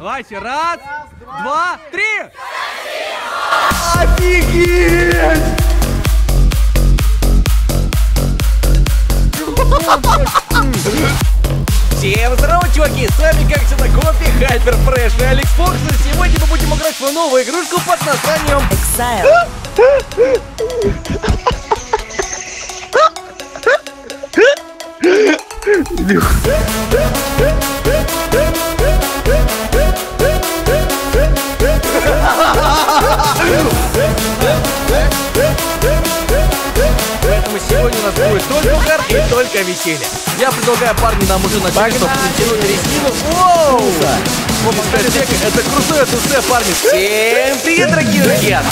Давайте, раз, два, три! Офигеть! Всем здорово, чуваки! С вами, как всегда, Кофе, Хайпер Фреш и Алекс Фокс. И сегодня мы будем играть в свою новую игрушку под названием Exile. Нас будет только угар и только веселье. Я предлагаю парни нам уже начать, чтобы натянуть резину. Воу! Дискотека, это крутое тусе, парни. Всем привет, дорогие друзья!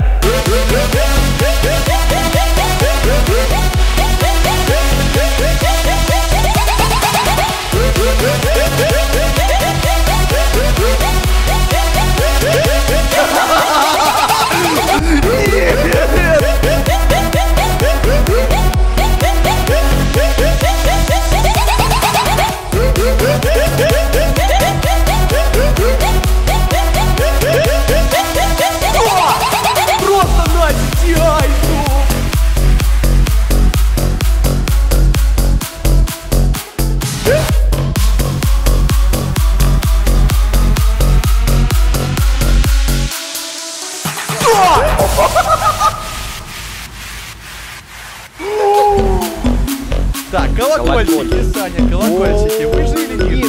Колокольчики, Саня, колокольчики, вы же или нет?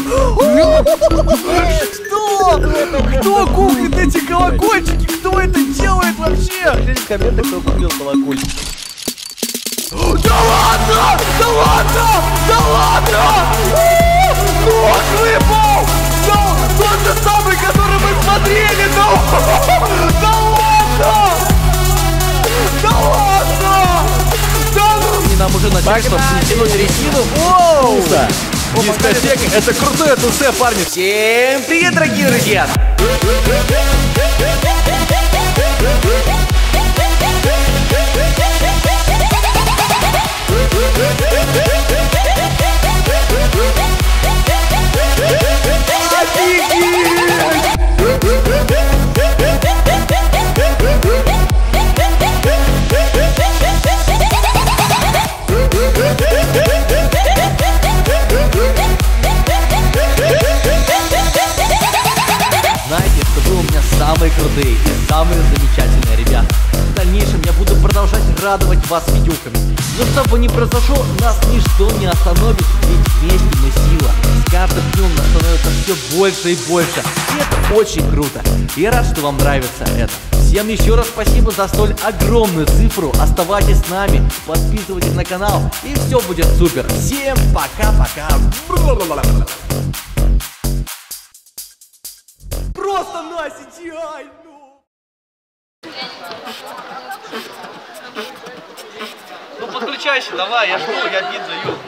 Что? Кто купит эти колокольчики? Кто это делает вообще? Пишите в комментах, кто купил колокольчик. Да ладно! Да нам уже начали, чтобы резину. Воу! Дискотека, это крутое тусе, парни! Всем привет, дорогие друзья! Самые крутые и самые замечательные ребята. В дальнейшем я буду продолжать радовать вас видюками. Но что бы ни произошло, нас ничто не остановит, ведь вместе мы сила. С каждым днем нас становится все больше и больше. И это очень круто. И рад, что вам нравится это. Всем еще раз спасибо за столь огромную цифру. Оставайтесь с нами, подписывайтесь на канал, и все будет супер. Всем пока-пока. Настя, ай, ну! Ну подключайся, давай, я жду, я бит даю.